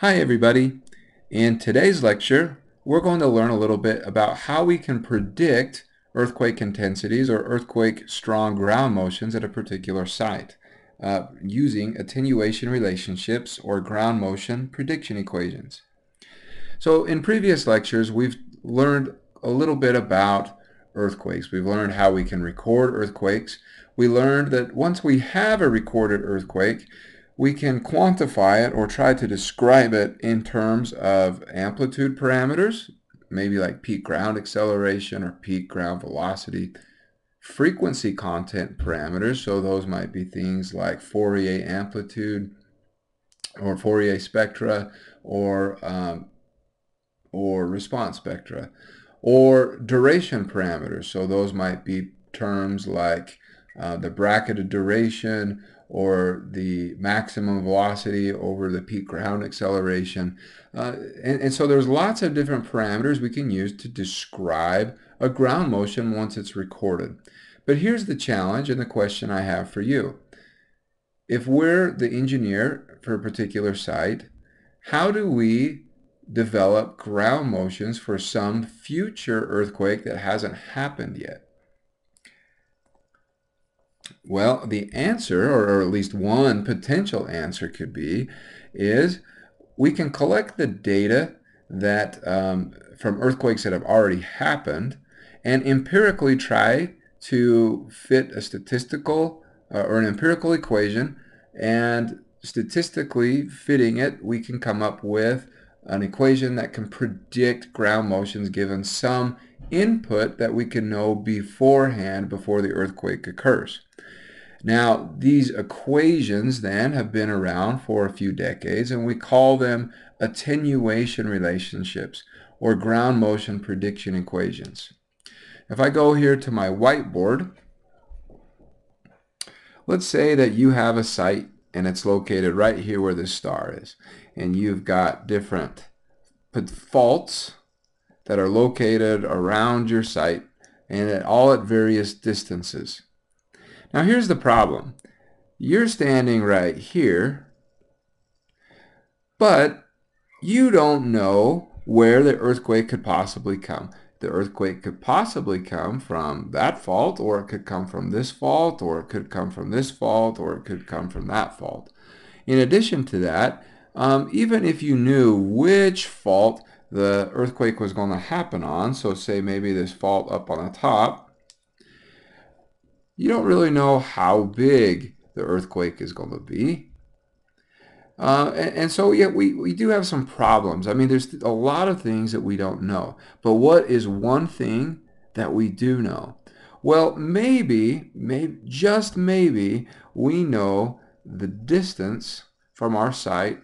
Hi everybody. In today's lecture, we're going to learn a little bit about how we can predict earthquake intensities or earthquake strong ground motions at a particular site uh, using attenuation relationships or ground motion prediction equations. So in previous lectures, we've learned a little bit about earthquakes. We've learned how we can record earthquakes. We learned that once we have a recorded earthquake, we can quantify it or try to describe it in terms of amplitude parameters, maybe like peak ground acceleration or peak ground velocity, frequency content parameters, so those might be things like Fourier amplitude or Fourier spectra or, um, or response spectra, or duration parameters, so those might be terms like uh, the bracketed duration or the maximum velocity over the peak ground acceleration. Uh, and, and so there's lots of different parameters we can use to describe a ground motion once it's recorded. But here's the challenge and the question I have for you. If we're the engineer for a particular site, how do we develop ground motions for some future earthquake that hasn't happened yet? Well, the answer, or at least one potential answer could be, is we can collect the data that um, from earthquakes that have already happened and empirically try to fit a statistical uh, or an empirical equation. And statistically fitting it, we can come up with an equation that can predict ground motions given some input that we can know beforehand before the earthquake occurs. Now, these equations then have been around for a few decades, and we call them attenuation relationships or ground motion prediction equations. If I go here to my whiteboard, let's say that you have a site and it's located right here where this star is, and you've got different faults that are located around your site and at all at various distances. Now here's the problem. You're standing right here, but you don't know where the earthquake could possibly come. The earthquake could possibly come from that fault, or it could come from this fault, or it could come from this fault, or it could come from that fault. In addition to that, um, even if you knew which fault the earthquake was going to happen on, so say maybe this fault up on the top, you don't really know how big the earthquake is going to be. Uh, and, and, so, yeah, we, we do have some problems. I mean, there's a lot of things that we don't know. But what is one thing that we do know? Well, maybe, maybe, just maybe, we know the distance from our site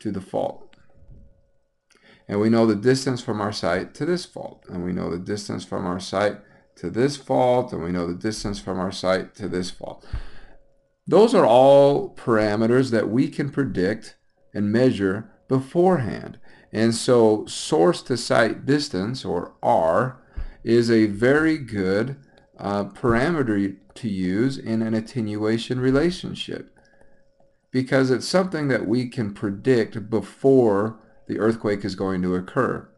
to the fault. And we know the distance from our site to this fault. And we know the distance from our site to this fault, and we know the distance from our site to this fault. Those are all parameters that we can predict and measure beforehand. And so source to site distance, or R, is a very good uh, parameter to use in an attenuation relationship because it's something that we can predict before the earthquake is going to occur.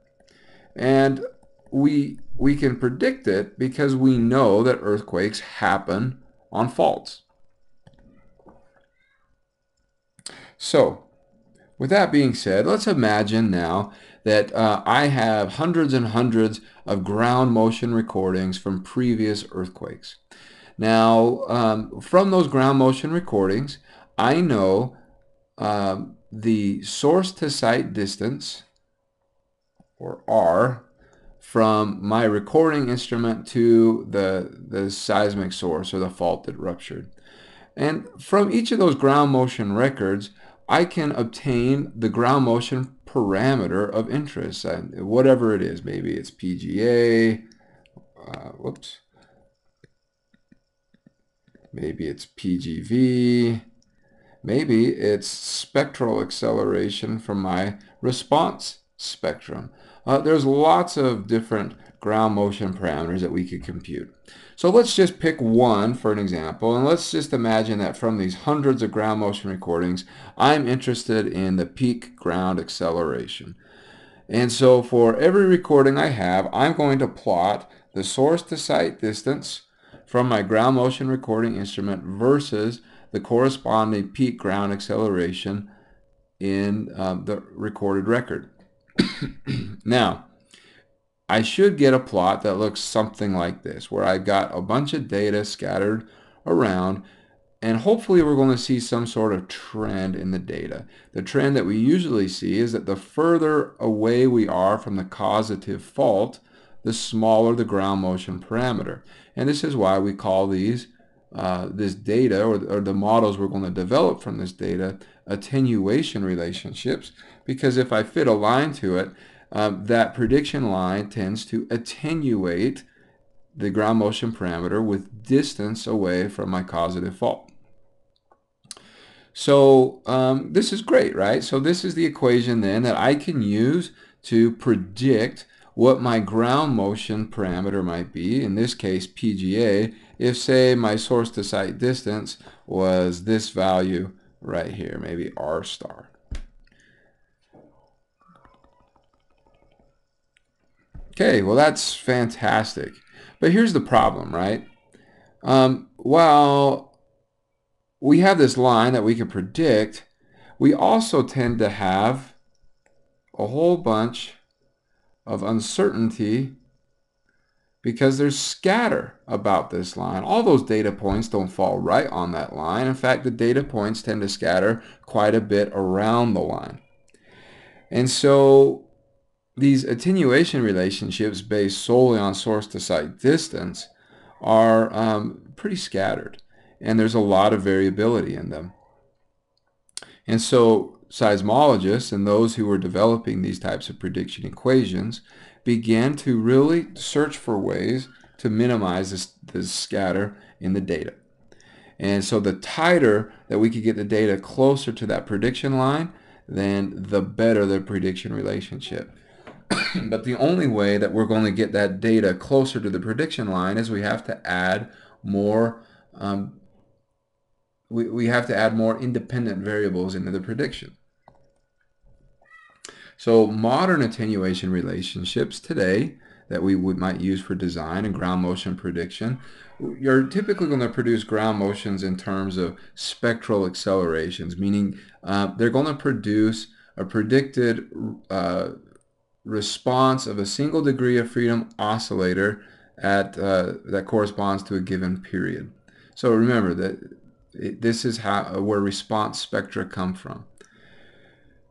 And we we can predict it because we know that earthquakes happen on faults. So, with that being said, let's imagine now that uh, I have hundreds and hundreds of ground motion recordings from previous earthquakes. Now, um, from those ground motion recordings, I know uh, the source to site distance, or R, from my recording instrument to the, the seismic source or the fault that ruptured. And from each of those ground motion records, I can obtain the ground motion parameter of interest, and whatever it is. Maybe it's PGA, uh, whoops. Maybe it's PGV. Maybe it's spectral acceleration from my response spectrum. Uh, there's lots of different ground motion parameters that we could compute. So let's just pick one for an example, and let's just imagine that from these hundreds of ground motion recordings, I'm interested in the peak ground acceleration. And so for every recording I have, I'm going to plot the source to site distance from my ground motion recording instrument versus the corresponding peak ground acceleration in um, the recorded record. now, I should get a plot that looks something like this, where I've got a bunch of data scattered around, and hopefully we're going to see some sort of trend in the data. The trend that we usually see is that the further away we are from the causative fault, the smaller the ground motion parameter. And this is why we call these uh, this data or, or the models we're going to develop from this data attenuation relationships because if I fit a line to it, um, that prediction line tends to attenuate the ground motion parameter with distance away from my causative fault. So um, this is great, right? So this is the equation then that I can use to predict what my ground motion parameter might be, in this case PGA, if say my source to site distance was this value right here, maybe R star. Okay, well that's fantastic. But here's the problem, right? Um, while we have this line that we can predict, we also tend to have a whole bunch of uncertainty because there's scatter about this line. All those data points don't fall right on that line. In fact, the data points tend to scatter quite a bit around the line. And so these attenuation relationships based solely on source to site distance are um, pretty scattered and there's a lot of variability in them. And so seismologists and those who were developing these types of prediction equations began to really search for ways to minimize this, this scatter in the data. And so the tighter that we could get the data closer to that prediction line, then the better the prediction relationship. but the only way that we're going to get that data closer to the prediction line is we have to add more um, we, we have to add more independent variables into the prediction. So modern attenuation relationships today that we would, might use for design and ground motion prediction, you're typically going to produce ground motions in terms of spectral accelerations, meaning uh, they're going to produce a predicted uh, response of a single degree of freedom oscillator at uh, that corresponds to a given period. So remember that it, this is how where response spectra come from.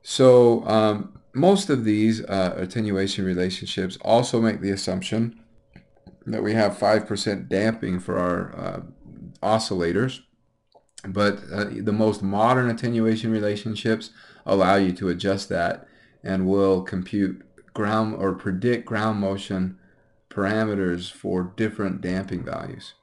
So um, most of these uh, attenuation relationships also make the assumption that we have 5% damping for our uh, oscillators. But uh, the most modern attenuation relationships allow you to adjust that and will compute ground or predict ground motion parameters for different damping values.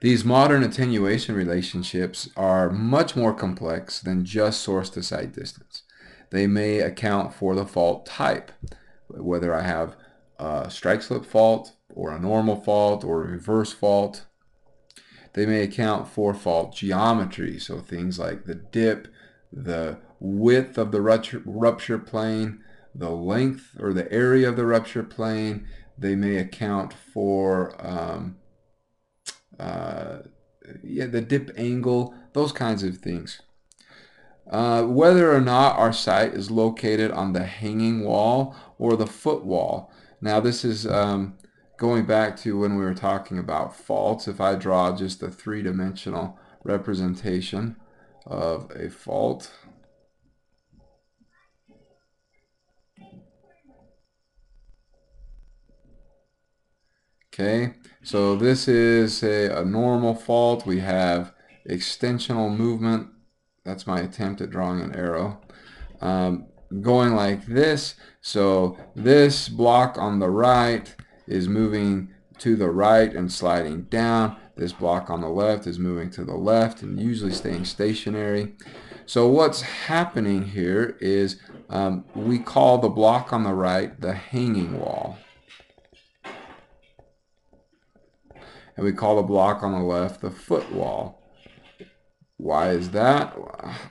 These modern attenuation relationships are much more complex than just source to site distance. They may account for the fault type, whether I have a strike slip fault or a normal fault or a reverse fault. They may account for fault geometry, so things like the dip, the width of the rupture, plane, the length or the area of the rupture plane. They may account for um, uh, yeah, the dip angle, those kinds of things. Uh, whether or not our site is located on the hanging wall or the foot wall. Now this is um, going back to when we were talking about faults. If I draw just a three-dimensional representation of a fault, Okay, so this is a, a normal fault. We have extensional movement that's my attempt at drawing an arrow. Um, going like this. So this block on the right is moving to the right and sliding down. This block on the left is moving to the left and usually staying stationary. So what's happening here is um, we call the block on the right the hanging wall. And we call the block on the left the foot wall. Why is that?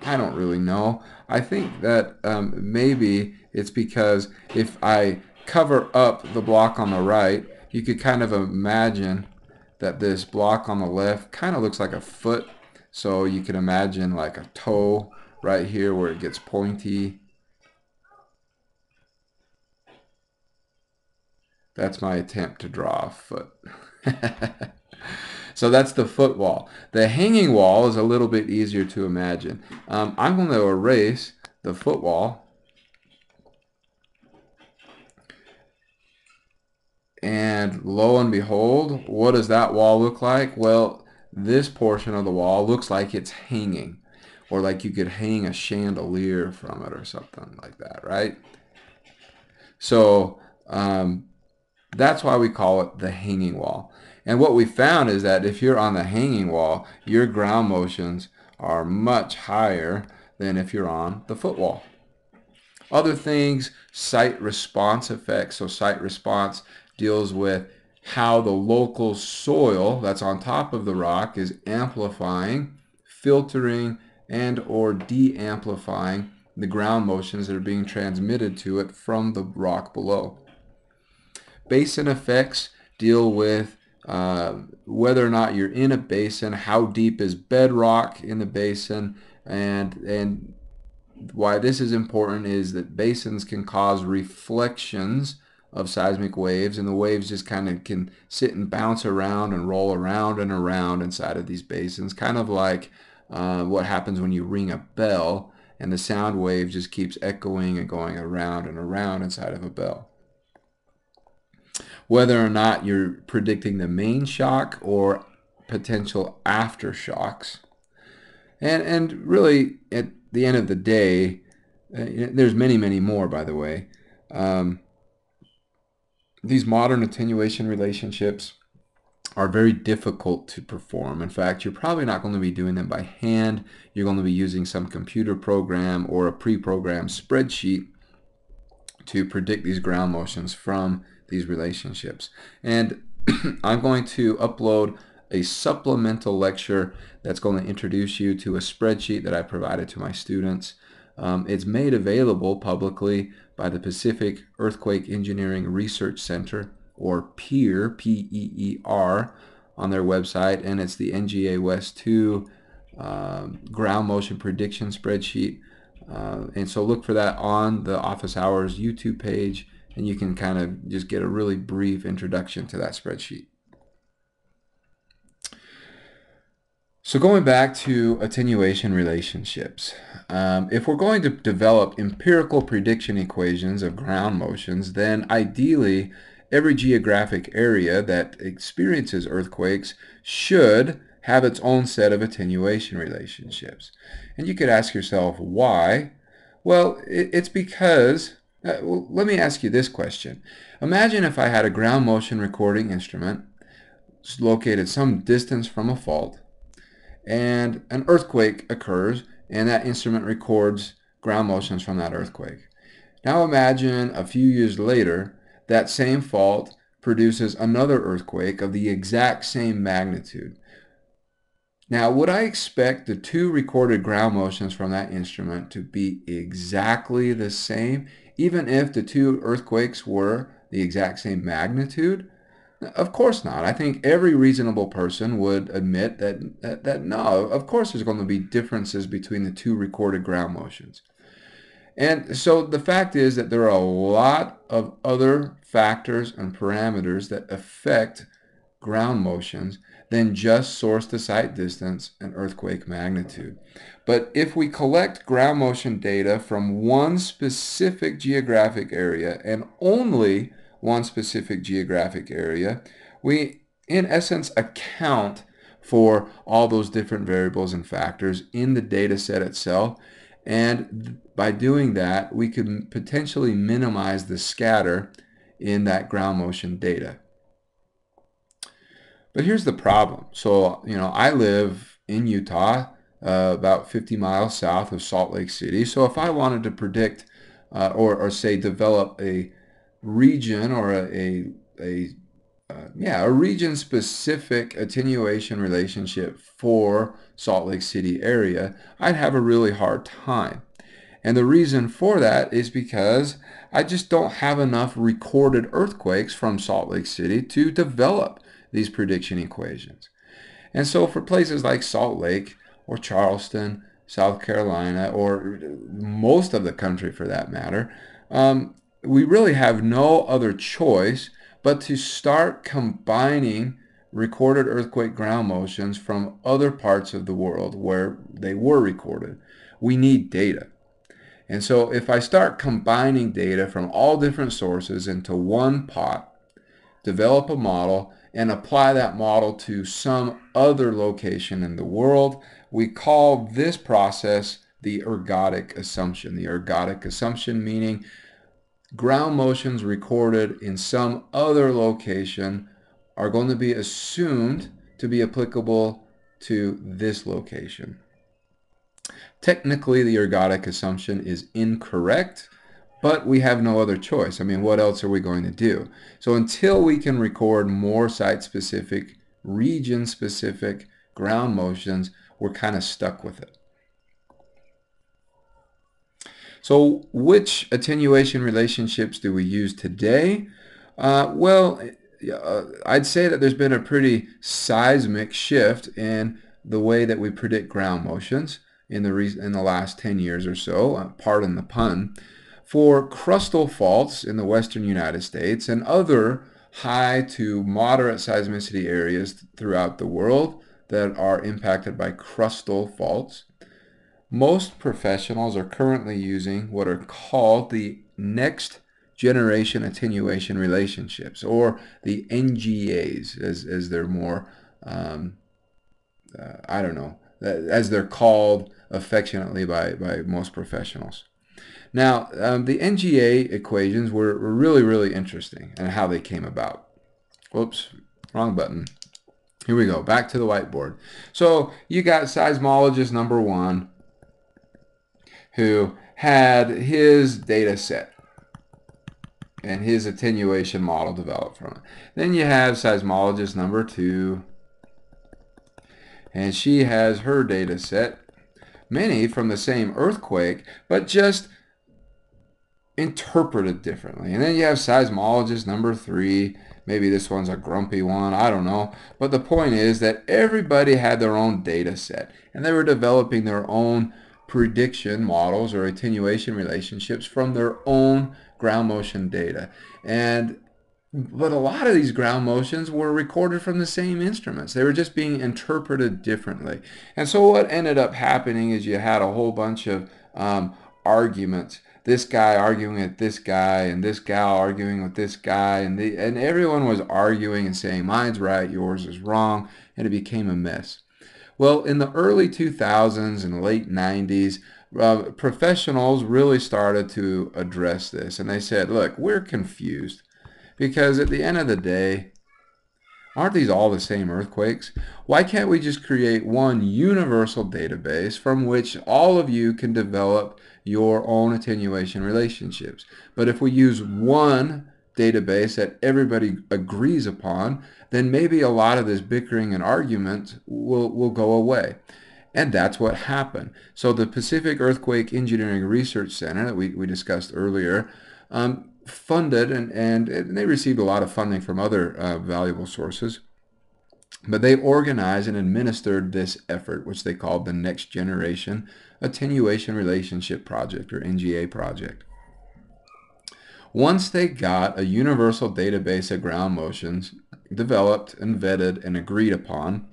I don't really know. I think that um, maybe it's because if I cover up the block on the right, you could kind of imagine that this block on the left kind of looks like a foot. So you can imagine like a toe right here where it gets pointy. That's my attempt to draw a foot. so that's the foot wall. The hanging wall is a little bit easier to imagine. Um, I'm going to erase the foot wall And lo and behold, what does that wall look like? Well, this portion of the wall looks like it's hanging or like you could hang a chandelier from it or something like that, right? So um, that's why we call it the hanging wall. And what we found is that if you're on the hanging wall, your ground motions are much higher than if you're on the foot wall. Other things, site response effects. So site response deals with how the local soil that's on top of the rock is amplifying, filtering, and or de-amplifying the ground motions that are being transmitted to it from the rock below. Basin effects deal with uh, whether or not you're in a basin, how deep is bedrock in the basin, and and why this is important is that basins can cause reflections of seismic waves and the waves just kind of can sit and bounce around and roll around and around inside of these basins kind of like uh, what happens when you ring a bell and the sound wave just keeps echoing and going around and around inside of a bell whether or not you're predicting the main shock or potential aftershocks and and really at the end of the day uh, there's many many more by the way um, these modern attenuation relationships are very difficult to perform. In fact, you're probably not going to be doing them by hand. You're going to be using some computer program or a pre-programmed spreadsheet to predict these ground motions from these relationships. And I'm going to upload a supplemental lecture that's going to introduce you to a spreadsheet that I provided to my students. Um, it's made available publicly by the Pacific Earthquake Engineering Research Center, or PEER, P-E-E-R, on their website, and it's the NGA West 2 um, ground motion prediction spreadsheet. Uh, and so look for that on the Office Hours YouTube page, and you can kind of just get a really brief introduction to that spreadsheet. So going back to attenuation relationships, um, if we're going to develop empirical prediction equations of ground motions, then ideally every geographic area that experiences earthquakes should have its own set of attenuation relationships. And you could ask yourself, why? Well, it's because, uh, well, let me ask you this question. Imagine if I had a ground motion recording instrument located some distance from a fault, and an earthquake occurs and that instrument records ground motions from that earthquake. Now imagine a few years later that same fault produces another earthquake of the exact same magnitude. Now, would I expect the two recorded ground motions from that instrument to be exactly the same, even if the two earthquakes were the exact same magnitude? Of course not. I think every reasonable person would admit that, that, that no, of course there's going to be differences between the two recorded ground motions. And so the fact is that there are a lot of other factors and parameters that affect ground motions than just source to site distance and earthquake magnitude. But if we collect ground motion data from one specific geographic area and only one specific geographic area, we in essence account for all those different variables and factors in the data set itself. And by doing that, we can potentially minimize the scatter in that ground motion data. But here's the problem. So, you know, I live in Utah. uh, about 50 miles south of Salt Lake City. So if I wanted to predict uh, or, or say develop a region or a, a, a uh, yeah, a region specific attenuation relationship for Salt Lake City area, I'd have a really hard time. And the reason for that is because I just don't have enough recorded earthquakes from Salt Lake City to develop these prediction equations. And so for places like Salt Lake or Charleston, South Carolina, or most of the country for that matter, um, we really have no other choice but to start combining recorded earthquake ground motions from other parts of the world where they were recorded. We need data. And so if I start combining data from all different sources into one pot, develop a model, and apply that model to some other location in the world, we call this process the ergodic assumption. The ergodic assumption meaning ground motions recorded in some other location are going to be assumed to be applicable to this location. Technically, the ergodic assumption is incorrect, but we have no other choice. I mean, what else are we going to do? So until we can record more site-specific, region-specific ground motions, we're kind of stuck with it. So which attenuation relationships do we use today? Uh, well, uh, I'd say that there's been a pretty seismic shift in the way that we predict ground motions in the in the last 10 years or so, uh, pardon the pun, for crustal faults in the western United States and other high to moderate seismicity areas throughout the world that are impacted by crustal faults. Most professionals are currently using what are called the next generation attenuation relationships or the NGAs as, as they're more, um, uh, I don't know, as they're called affectionately by, by most professionals. Now, um, the NGA equations were, really, really interesting and how they came about. Whoops, wrong button. Here we go, back to the whiteboard. So you got seismologist number one who had his data set and his attenuation model developed from it. Then you have seismologist number two and she has her data set, many from the same earthquake, but just interpreted differently. And then you have seismologist number three. Maybe this one's a grumpy one. I don't know. But the point is that everybody had their own data set and they were developing their own prediction models or attenuation relationships from their own ground motion data. And but a lot of these ground motions were recorded from the same instruments. They were just being interpreted differently. And so what ended up happening is you had a whole bunch of um, arguments. This guy arguing with this guy and this gal arguing with this guy and the, and everyone was arguing and saying mine's right, yours is wrong, and it became a mess. Well, in the early 2000s and late 90s, uh, professionals really started to address this and they said, look, we're confused because at the end of the day, aren't these all the same earthquakes? Why can't we just create one universal database from which all of you can develop your own attenuation relationships? But if we use one database that everybody agrees upon, then maybe a lot of this bickering and argument will, will go away. And that's what happened. So the Pacific Earthquake Engineering Research Center that we, we discussed earlier um, funded and, and, and, they received a lot of funding from other uh, valuable sources. But they organized and administered this effort, which they called the Next Generation Attenuation Relationship Project, or NGA project. Once they got a universal database of ground motions developed and vetted and agreed upon,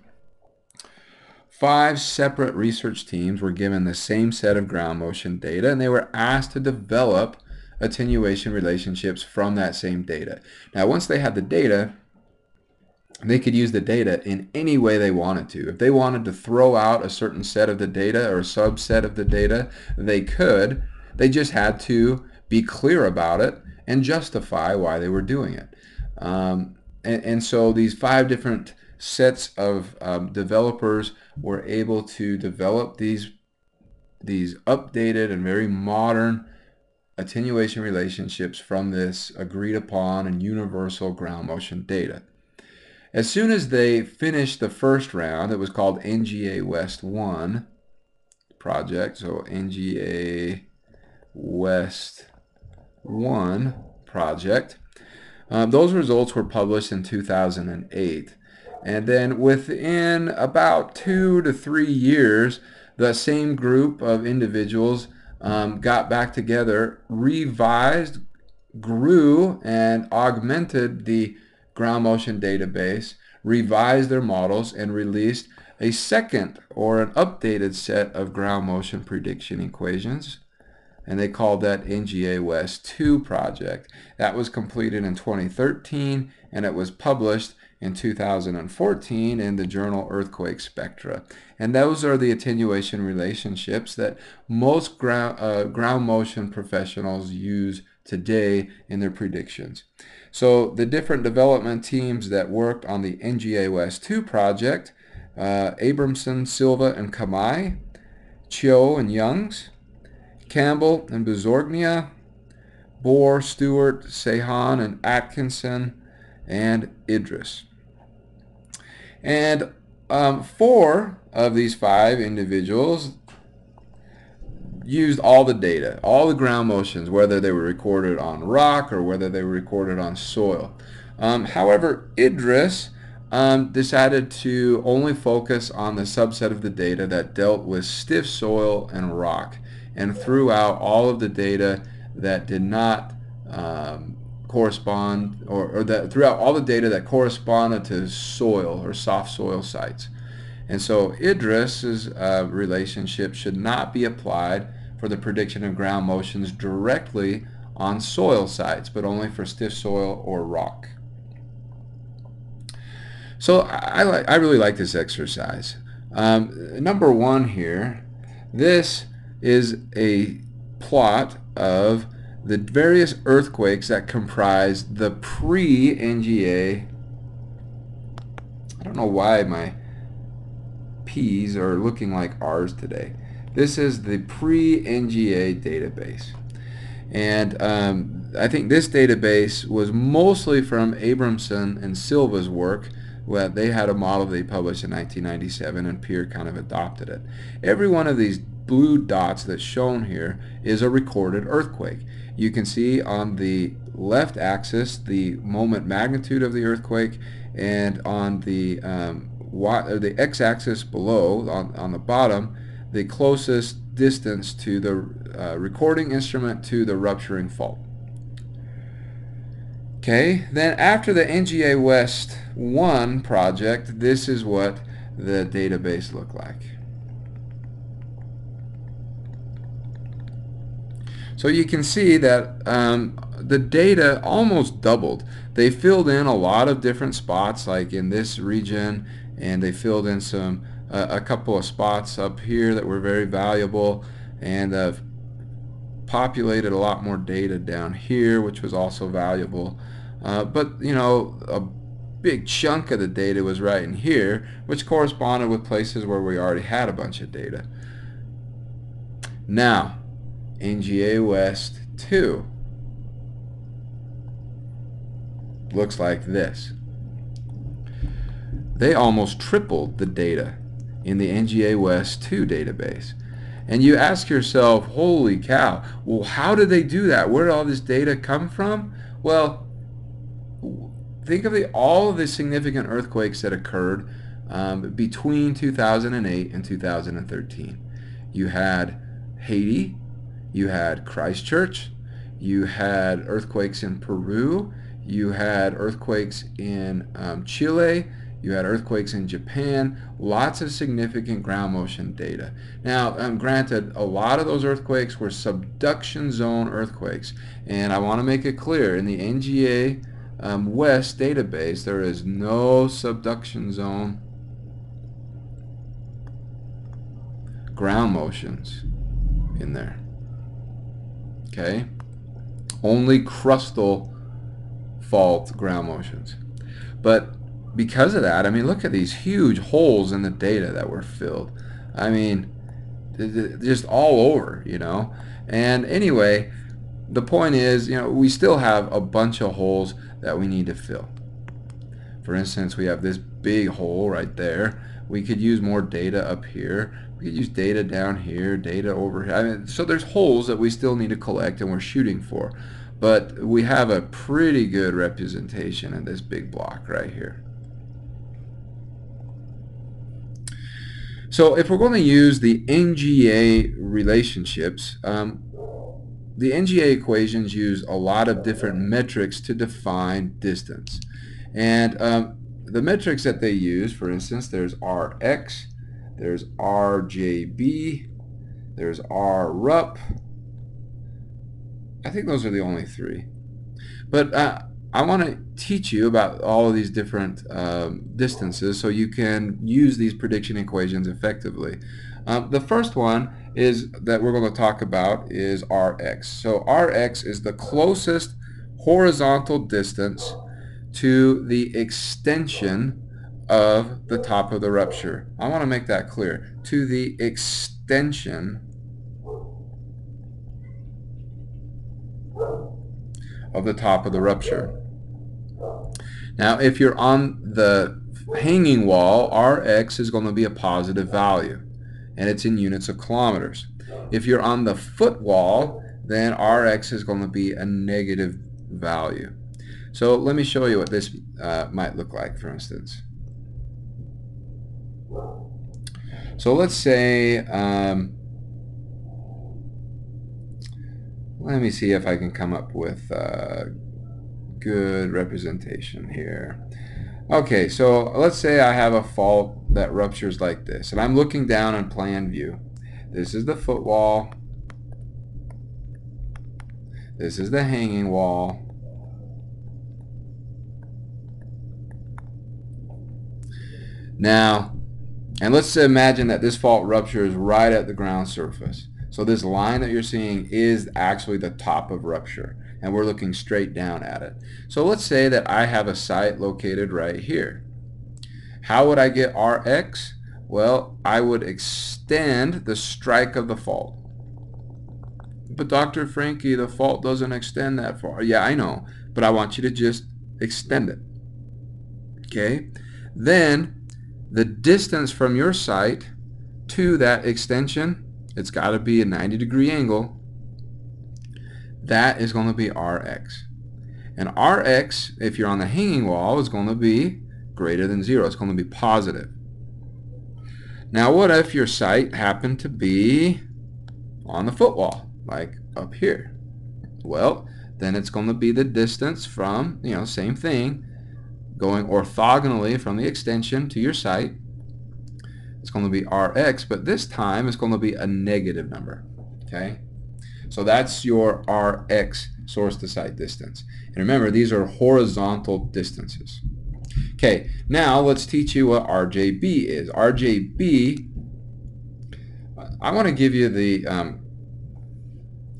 five separate research teams were given the same set of ground motion data and they were asked to develop attenuation relationships from that same data. Now, once they had the data, they could use the data in any way they wanted to. If they wanted to throw out a certain set of the data or a subset of the data, they could. They just had to be clear about it and justify why they were doing it. Um, and, and so these five different sets of um, developers were able to develop these these updated and very modern attenuation relationships from this agreed upon and universal ground motion data. As soon as they finished the first round, it was called NGA West 1 project, so NGA West 1 project. Um, those results were published in 2008. And then within about two to three years, the same group of individuals um, got back together, revised, grew, and augmented the ground motion database, revised their models, and released a second or an updated set of ground motion prediction equations. And they called that NGA West 2 project. That was completed in 2013 and it was published in 2014 in the journal Earthquake Spectra. And those are the attenuation relationships that most ground, uh, ground motion professionals use today in their predictions. So the different development teams that worked on the NGA West 2 project, uh, Abrahamson, Silva, and Kamai, Chiou and Youngs, Campbell and Bozorgnia, Boore, Stewart, Seyhan, and Atkinson, and Idriss. And um, four of these five individuals used all the data, all the ground motions, whether they were recorded on rock or whether they were recorded on soil. Um, however, Idriss um, decided to only focus on the subset of the data that dealt with stiff soil and rock and threw out all of the data that did not um, correspond or, or that throughout all the data that corresponded to soil or soft soil sites. And so Idriss's uh, relationship should not be applied for the prediction of ground motions directly on soil sites, but only for stiff soil or rock. So I, I, I really like this exercise. Um, number one here, this is a plot of the various earthquakes that comprise the pre-NGA. I don't know why my P's are looking like R's today. This is the pre-NGA database. And um, I think this database was mostly from Abrahamson and Silva's work. Well, they had a model they published in 1997 and PEER kind of adopted it. Every one of these blue dots that's shown here is a recorded earthquake. You can see on the left axis the moment magnitude of the earthquake and on the um, y, the x-axis below on, on the bottom the closest distance to the uh, recording instrument to the rupturing fault. Okay, then after the NGA West 1 project, this is what the database looked like. So you can see that um, the data almost doubled. They filled in a lot of different spots like in this region and they filled in some uh, a couple of spots up here that were very valuable and uh, populated a lot more data down here which was also valuable. Uh, but you know a big chunk of the data was right in here which corresponded with places where we already had a bunch of data. Now NGA West 2 looks like this. They almost tripled the data in the NGA West 2 database. And you ask yourself, holy cow, well, how did they do that? Where did all this data come from? Well, think of the, all of the significant earthquakes that occurred um, between 2008 and 2013. You had Haiti, you had Christchurch, you had earthquakes in Peru, you had earthquakes in um, Chile, you had earthquakes in Japan, lots of significant ground motion data. Now, um, granted, a lot of those earthquakes were subduction zone earthquakes, and I want to make it clear, in the NGA um, West database, there is no subduction zone ground motions in there okay? Only crustal fault ground motions. But because of that, I mean, look at these huge holes in the data that were filled. I mean, just all over, you know. And anyway, the point is, you know, we still have a bunch of holes that we need to fill. For instance, we have this big hole right there. We could use more data up here. We could use data down here, data over here. I mean, so there's holes that we still need to collect and we're shooting for. But we have a pretty good representation in this big block right here. So if we're going to use the NGA relationships, um, the NGA equations use a lot of different metrics to define distance. And um, the metrics that they use, for instance, there's Rx, there's RJB, there's RRUP. I think those are the only three. But uh, I want to teach you about all of these different um, distances so you can use these prediction equations effectively. Um, the first one is that we're going to talk about is Rx. So Rx is the closest horizontal distance to the extension of the top of the rupture. I want to make that clear. To the extension of the top of the rupture. Now, if you're on the hanging wall, Rx is going to be a positive value, and it's in units of kilometers. If you're on the foot wall, then Rx is going to be a negative value. So let me show you what this uh, might look like, for instance. So let's say, um, let me see if I can come up with a good representation here. Okay, so let's say I have a fault that ruptures like this, and I'm looking down on plan view. This is the foot wall. This is the hanging wall. Now, and let's imagine that this fault ruptures right at the ground surface. So this line that you're seeing is actually the top of rupture and we're looking straight down at it. So let's say that I have a site located right here. How would I get Rx? Well, I would extend the strike of the fault. But Dr. Franke, the fault doesn't extend that far. Yeah, I know, but I want you to just extend it. Okay? Then the distance from your site to that extension, it's got to be a 90 degree angle. That is going to be Rx. And Rx, if you're on the hanging wall, is going to be greater than zero. It's going to be positive. Now what if your site happened to be on the footwall, like up here? Well, then it's going to be the distance from, you know, same thing, going orthogonally from the extension to your site. It's going to be Rx, but this time it's going to be a negative number. Okay, so that's your Rx source to site distance. And remember, these are horizontal distances. Okay, now let's teach you what RJB is. RJB, I want to give you the, um,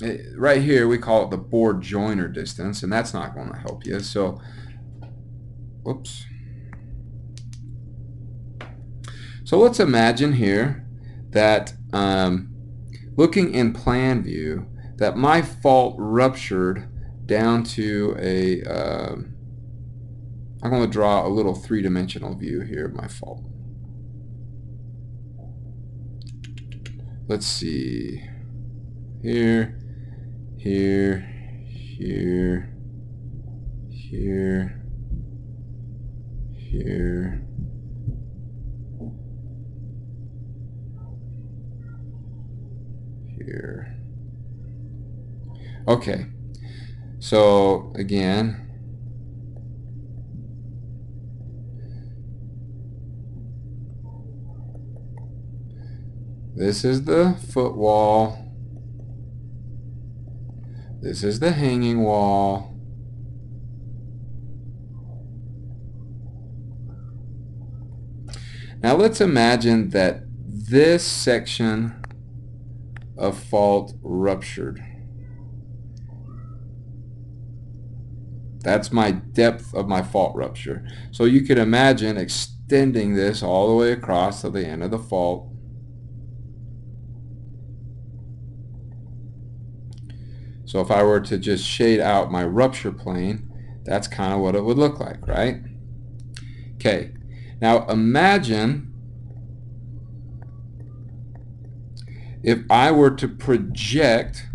eh, right here we call it the Boore Joyner distance, and that's not going to help you. So Whoops. So let's imagine here that um, looking in plan view that my fault ruptured down to a am um, going to draw a little three-dimensional view here of my fault. Let's see. Here, here, here, here, here. Here. Okay. So again, this is the foot wall. This is the hanging wall. Now let's imagine that this section of fault ruptured. That's my depth of my fault rupture. So you could imagine extending this all the way across to the end of the fault. So if I were to just shade out my rupture plane, that's kind of what it would look like, right? Okay, now imagine if I were to project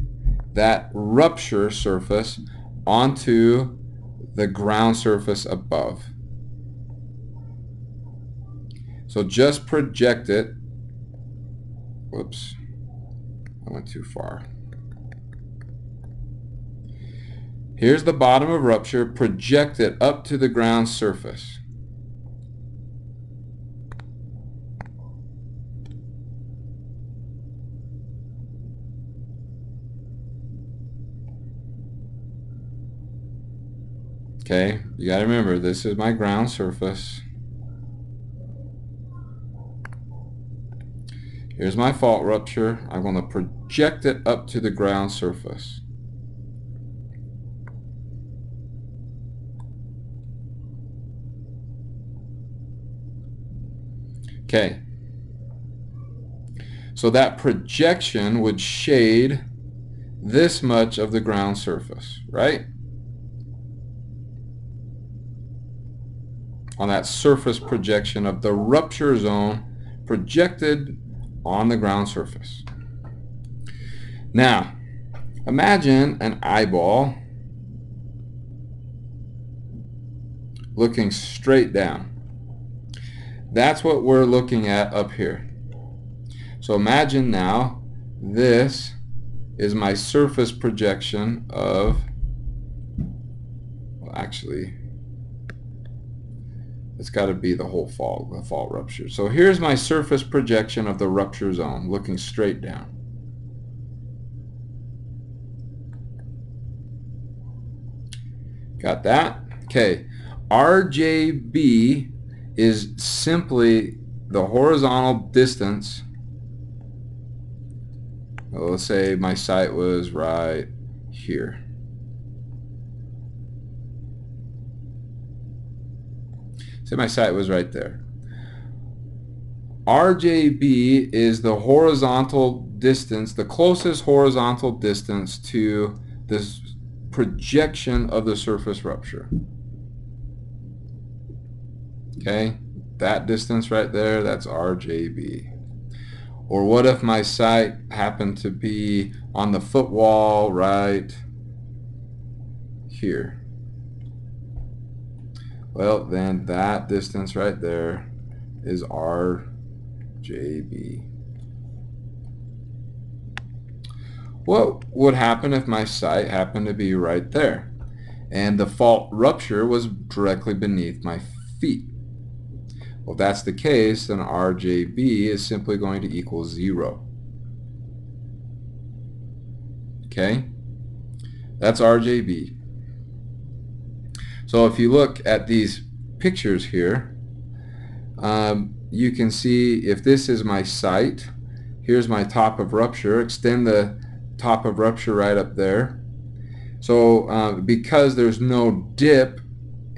that rupture surface onto the ground surface above. So just project it. Whoops, I went too far. Here's the bottom of rupture, project it up to the ground surface. Okay, you got to remember this is my ground surface. Here's my fault rupture. I'm going to project it up to the ground surface. Okay. So that projection would shade this much of the ground surface, right? On that surface projection of the rupture zone projected on the ground surface. Now, imagine an eyeball looking straight down. That's what we're looking at up here. So imagine now this is my surface projection of, well actually it's got to be the whole fault, the fault rupture. So here's my surface projection of the rupture zone, looking straight down. Got that? Okay. RJB is simply the horizontal distance. Well, let's say my site was right here. Say my site was right there. RJB is the horizontal distance, the closest horizontal distance to this projection of the surface rupture. Okay, that distance right there, that's RJB. Or what if my site happened to be on the footwall right here? Well, then that distance right there is RJB. What would happen if my site happened to be right there and the fault rupture was directly beneath my feet? Well, if that's the case, then RJB is simply going to equal zero. Okay? That's RJB. So if you look at these pictures here, um, you can see if this is my site, here's my top of rupture, extend the top of rupture right up there. So uh, because there's no dip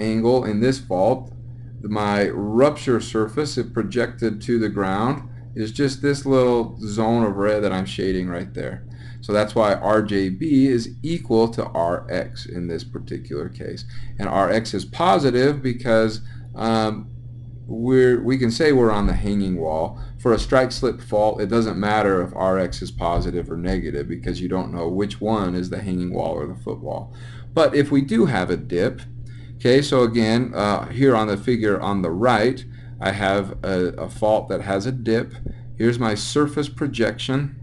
angle in this fault, my rupture surface, if projected to the ground, is just this little zone of red that I'm shading right there. So that's why RJB is equal to Rx in this particular case. And Rx is positive because um, we're, we can say we're on the hanging wall. For a strike slip fault, it doesn't matter if Rx is positive or negative because you don't know which one is the hanging wall or the footwall. But if we do have a dip, okay, so again, uh, here on the figure on the right, I have a, a fault that has a dip. Here's my surface projection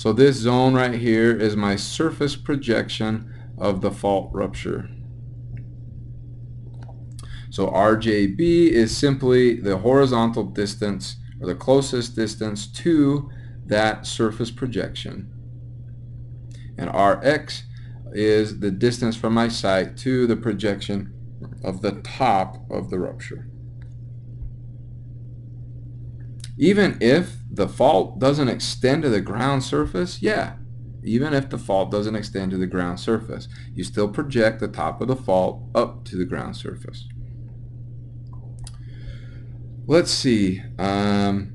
so this zone right here is my surface projection of the fault rupture. So RJB is simply the horizontal distance or the closest distance to that surface projection. And Rx is the distance from my site to the projection of the top of the rupture. Even if the fault doesn't extend to the ground surface, yeah, even if the fault doesn't extend to the ground surface. You still project the top of the fault up to the ground surface. Let's see. Um,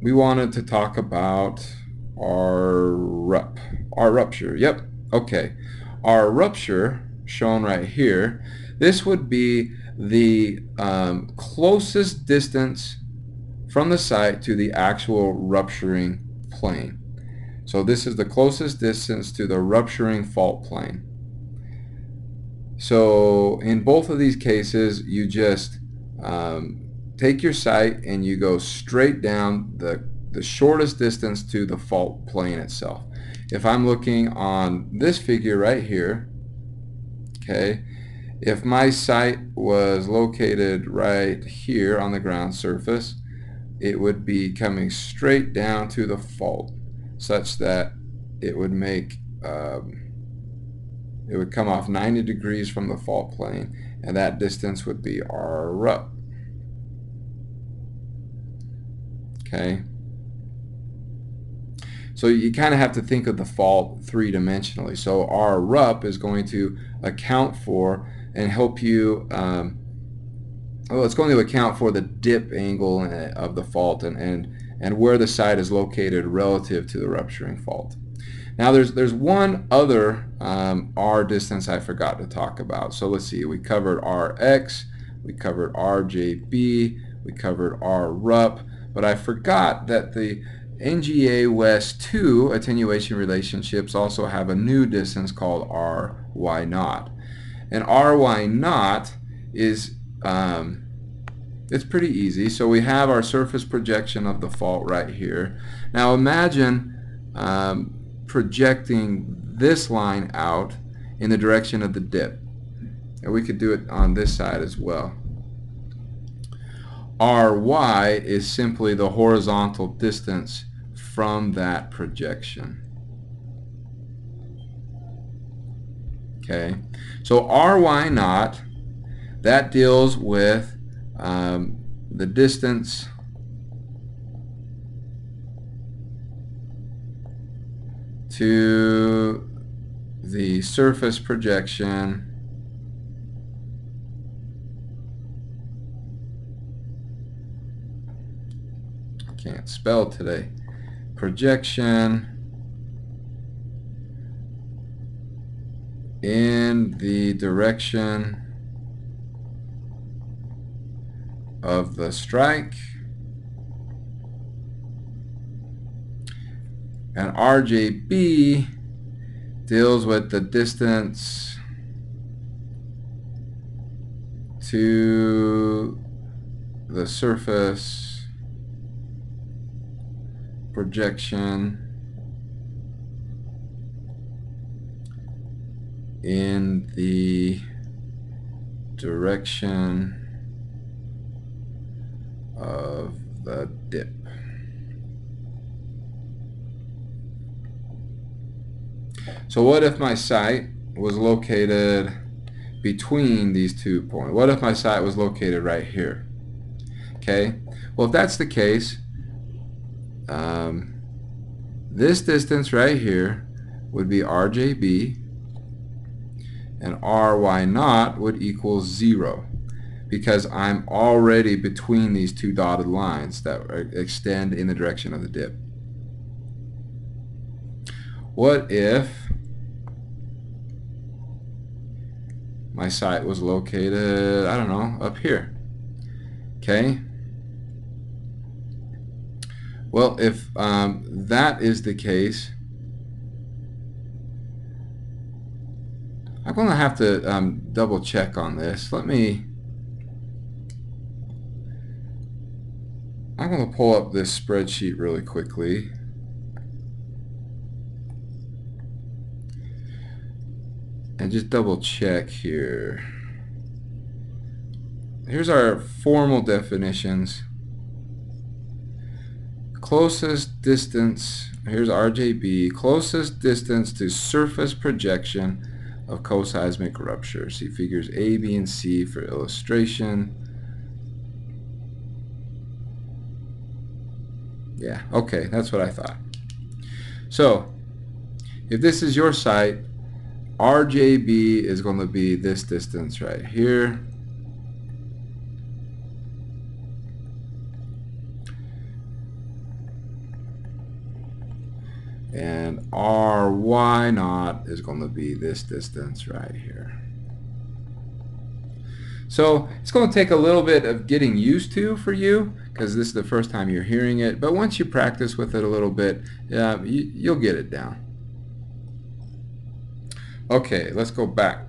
we wanted to talk about our rup, our rupture. Yep. Okay. Our rupture, shown right here, this would be the um, closest distance from the site to the actual rupturing plane. So this is the closest distance to the rupturing fault plane. So in both of these cases, you just um, take your site and you go straight down the, the shortest distance to the fault plane itself. If I'm looking on this figure right here, okay, if my site was located right here on the ground surface, it would be coming straight down to the fault such that it would make um, it would come off 90 degrees from the fault plane and that distance would be r rup okay? So you kind of have to think of the fault three-dimensionally. So r rup is going to account for and help you um, well it's going to account for the dip angle uh, of the fault and, and and where the site is located relative to the rupturing fault. Now there's there's one other um, R distance I forgot to talk about. So let's see, we covered Rx, we covered RJB, we covered RUP, but I forgot that the NGA West 2 attenuation relationships also have a new distance called RY naught. And RY naught is um, it's pretty easy. So we have our surface projection of the fault right here. Now imagine um, projecting this line out in the direction of the dip. And we could do it on this side as well. Ry is simply the horizontal distance from that projection. Okay, so Ry naught, that deals with um, the distance. To the surface projection. Can't spell today. Projection. In the direction of the strike. And RJB deals with the distance to the surface projection in the direction of the dip. So what if my site was located between these two points? What if my site was located right here? Okay, well if that's the case, um, this distance right here would be RJB and RY naught would equal zero because I'm already between these two dotted lines that extend in the direction of the dip. What if my site was located, I don't know, up here? Okay. Well, if um, that is the case, I'm going to have to um, double check on this. Let me I'm going to pull up this spreadsheet really quickly. And just double check here. Here's our formal definitions. Closest distance, here's RJB, closest distance to surface projection of coseismic rupture. See figures A, B, and C for illustration. Yeah, okay, that's what I thought. So, if this is your site, RJB is going to be this distance right here. And RY naught is going to be this distance right here. So it's going to take a little bit of getting used to for you because this is the first time you're hearing it. But once you practice with it a little bit, uh, you, you'll get it down. Okay, let's go back.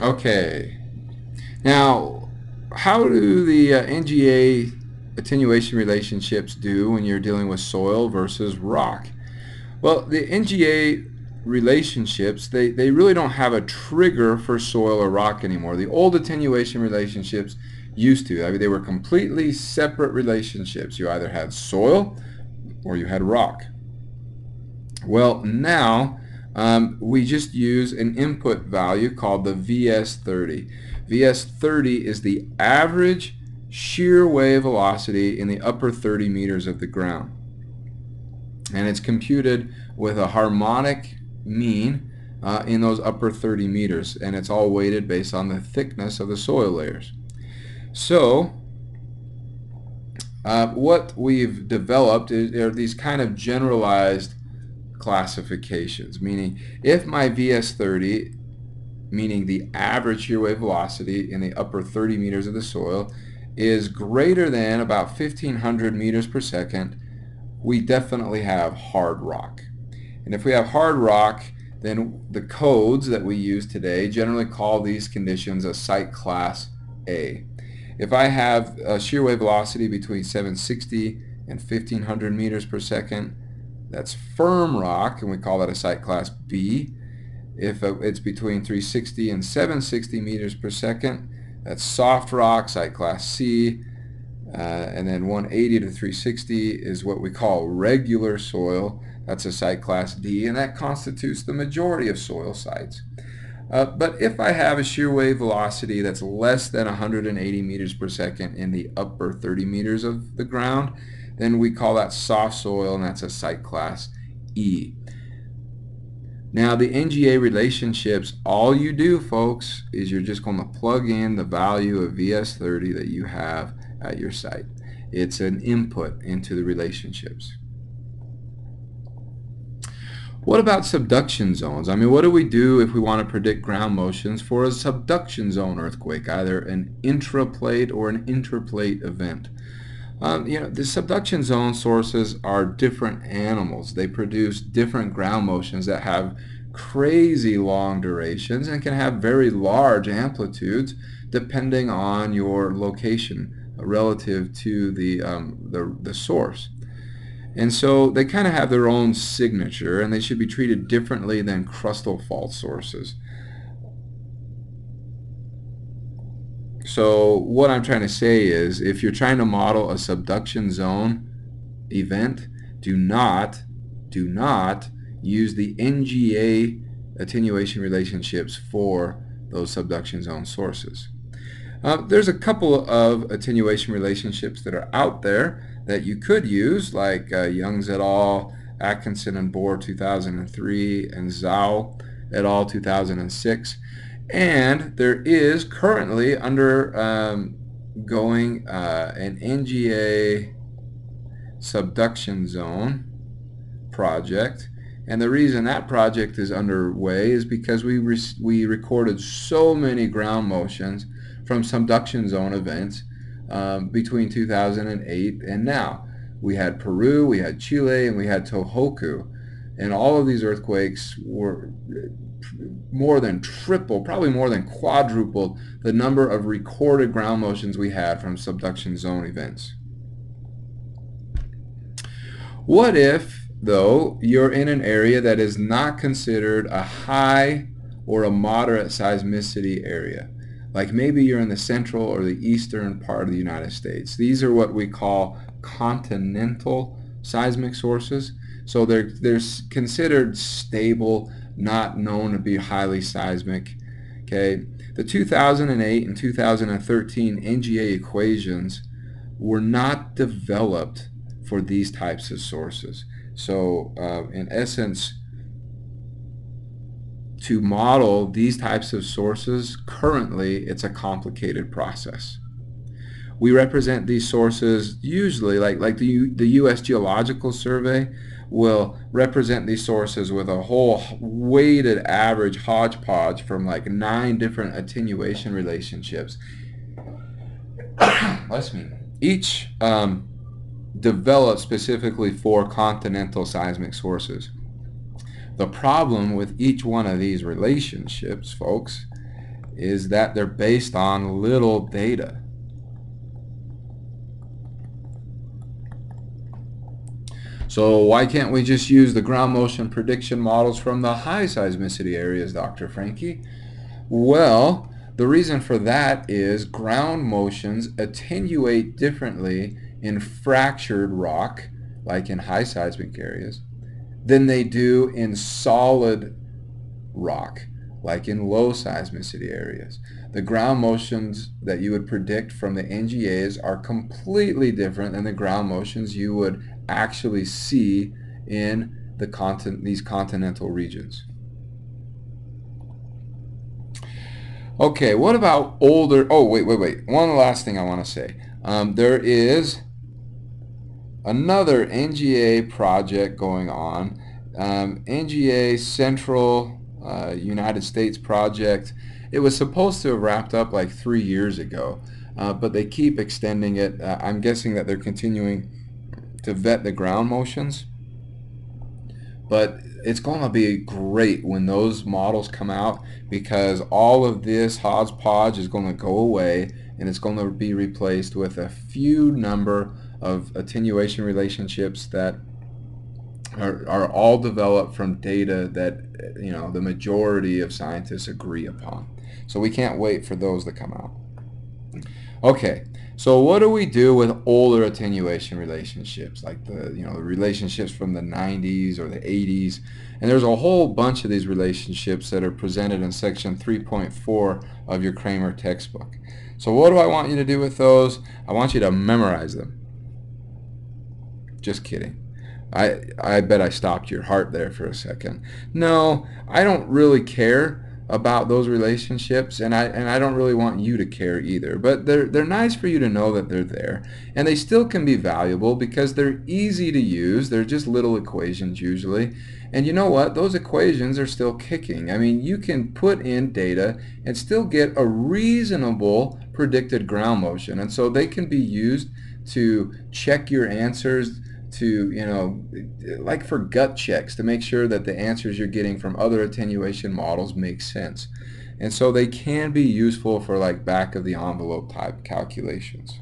Okay. Now, how do the uh, NGA attenuation relationships do when you're dealing with soil versus rock? Well, the NGA relationships, they, they really don't have a trigger for soil or rock anymore. The old attenuation relationships used to. I mean, they were completely separate relationships. You either had soil or you had rock. Well, now um, we just use an input value called the VS30. VS30 is the average shear wave velocity in the upper 30 meters of the ground. And it's computed with a harmonic mean uh, in those upper 30 meters and it's all weighted based on the thickness of the soil layers. So uh, what we've developed is, are these kind of generalized classifications, meaning if my VS30, meaning the average shear wave velocity in the upper 30 meters of the soil, is greater than about 1500 meters per second, we definitely have hard rock. And if we have hard rock, then the codes that we use today generally call these conditions a site class A. If I have a shear wave velocity between 760 and 1500 meters per second, that's firm rock, and we call that a site class B. If it's between 360 and 760 meters per second, that's soft rock, site class C. Uh, and then 180 to 360 is what we call regular soil. That's a site class D, and that constitutes the majority of soil sites. Uh, but if I have a shear wave velocity that's less than 180 meters per second in the upper 30 meters of the ground, then we call that soft soil, and that's a site class E. Now the NGA relationships, all you do folks is you're just going to plug in the value of VS30 that you have at your site. It's an input into the relationships. What about subduction zones? I mean, what do we do if we want to predict ground motions for a subduction zone earthquake, either an intraplate or an interplate event? Um, you know, the subduction zone sources are different animals. They produce different ground motions that have crazy long durations and can have very large amplitudes depending on your location relative to the, um, the, the source. And so they kind of have their own signature and they should be treated differently than crustal fault sources. So what I'm trying to say is if you're trying to model a subduction zone event, do not, do not use the NGA attenuation relationships for those subduction zone sources. Uh, there's a couple of attenuation relationships that are out there that you could use, like uh, Youngs et al., Atkinson and Boore 2003, and Zhao et al. 2006. And there is currently under um, going uh, an NGA subduction zone project. And the reason that project is underway is because we, we recorded so many ground motions from subduction zone events um, between 2008 and now. We had Peru, we had Chile, and we had Tohoku. And all of these earthquakes were more than triple, probably more than quadrupled the number of recorded ground motions we had from subduction zone events. What if, though, you're in an area that is not considered a high or a moderate seismicity area? Like maybe you're in the central or the eastern part of the United States. These are what we call continental seismic sources. So they're, they're considered stable, not known to be highly seismic. Okay, The 2008 and 2013 NGA equations were not developed for these types of sources. So uh, in essence, to model these types of sources, currently it's a complicated process. We represent these sources usually, like, like the, the U.S. Geological Survey will represent these sources with a whole weighted average hodgepodge from like nine different attenuation relationships. Bless me. Each um, developed specifically for continental seismic sources. The problem with each one of these relationships, folks, is that they're based on little data. So why can't we just use the ground motion prediction models from the high seismicity areas, Dr. Franke? Well, the reason for that is ground motions attenuate differently in fractured rock, like in high seismic areas, than they do in solid rock, like in low seismicity areas. The ground motions that you would predict from the NGAs are completely different than the ground motions you would actually see in the these continental regions. Okay, what about older? Oh, wait, wait, wait. One last thing I want to say. Um, there is another NGA project going on. Um, NGA Central uh, United States project. It was supposed to have wrapped up like three years ago, uh, but they keep extending it. Uh, I'm guessing that they're continuing to vet the ground motions. But it's going to be great when those models come out because all of this hodgepodge is going to go away and it's going to be replaced with a few number of attenuation relationships that are, are all developed from data that you know the majority of scientists agree upon. So we can't wait for those to come out. Okay, so what do we do with older attenuation relationships, like the you know the relationships from the 90s or the 80s? And there's a whole bunch of these relationships that are presented in section 3.4 of your Kramer textbook. So what do I want you to do with those? I want you to memorize them. Just kidding. I, I bet I stopped your heart there for a second. No, I don't really care about those relationships and I and I don't really want you to care either. But they're they're nice for you to know that they're there. And they still can be valuable because they're easy to use. They're just little equations usually. And you know what? Those equations are still kicking. I mean, you can put in data and still get a reasonable predicted ground motion. And so they can be used to check your answers to, you know, like for gut checks to make sure that the answers you're getting from other attenuation models make sense. And so they can be useful for like back of the envelope type calculations.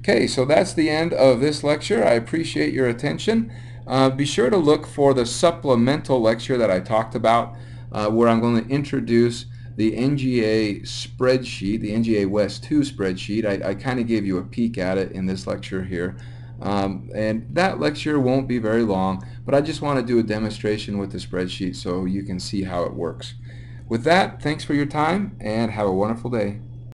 Okay, so that's the end of this lecture. I appreciate your attention. Uh, be sure to look for the supplemental lecture that I talked about uh, where I'm going to introduce the NGA spreadsheet, the NGA West 2 spreadsheet. I, I kind of gave you a peek at it in this lecture here. Um, and that lecture won't be very long, but I just want to do a demonstration with the spreadsheet so you can see how it works. With that, thanks for your time and have a wonderful day.